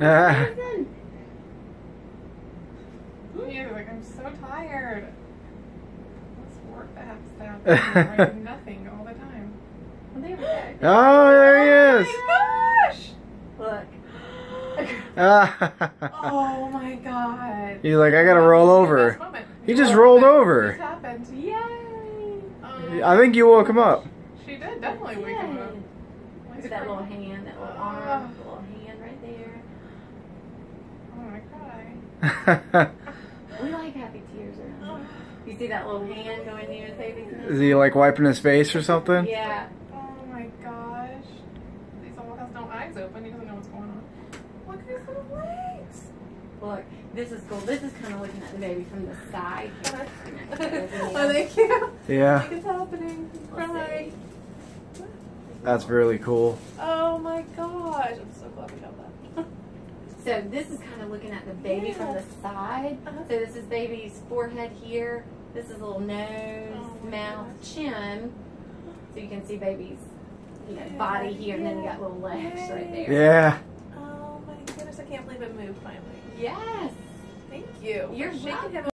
Ah. You're like, I'm so tired. What's work that has? I do nothing all the time. Well, there we go. Oh, there he is. Oh my gosh! Look. Oh my god. He's like, I gotta roll This is the over. He just Oh, rolled this over. happened. Yay! Oh, I think you woke him up. She did definitely wake him up. Look at that little hand, that little arm, the little hand right there. My god. We like happy tears around here. You see that little hand going near his baby's Is he like wiping his face or something? Yeah. Oh my gosh. He's almost has no eyes open. He doesn't know what's going on. Look at his little legs. Look, this is cool. This is kind of looking at the baby from the side. Are they cute? Yeah, Look, it's happening. He's crying. that's really cool. Oh my gosh. I'm so glad we got that. So this is kind of looking at the baby from the side. Uh-huh. So this is baby's forehead here. This is little nose, Oh mouth, gosh. chin. So you can see baby's, you know, body here, and then you got little legs right there. Yeah. Oh my goodness. I can't believe it moved finally. Yes. Thank you. You're welcome. him